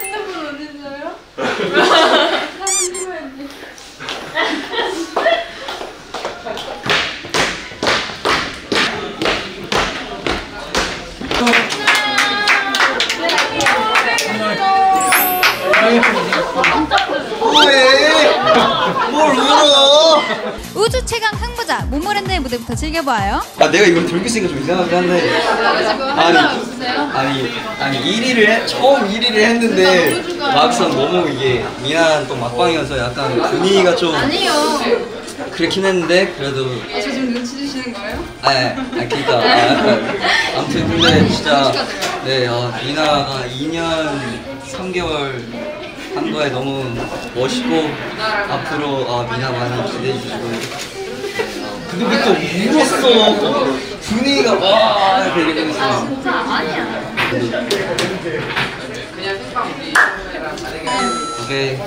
핸드폰 어디 있어요? 사진 찍어야지. 왜? 뭘 울어? 우주 최강 흥부자 모모랜드의 무대부터 즐겨보아요. 아 내가 이거 들고 있으니까 좀 이상하긴 한데 아니 아니 아니 1위를 해, 처음 1위를 했는데 막상 너무 이게 미안 또 막방이어서 약간 분위기가 좀 아니요. 그렇긴 했는데 그래도 아, 저 지금 눈치 주시는 거예요? 아, 아 그러니까. 아, 약간 아무튼 근데 진짜 네 어, 미나가 2년 3개월 한 거에 너무 멋있고 앞으로 아, 미나 많이 기대해 주시고. 어, 근데 왜 또 울었어? 분위기가 와 이렇게 이러면서 진짜? 아니야. 오케이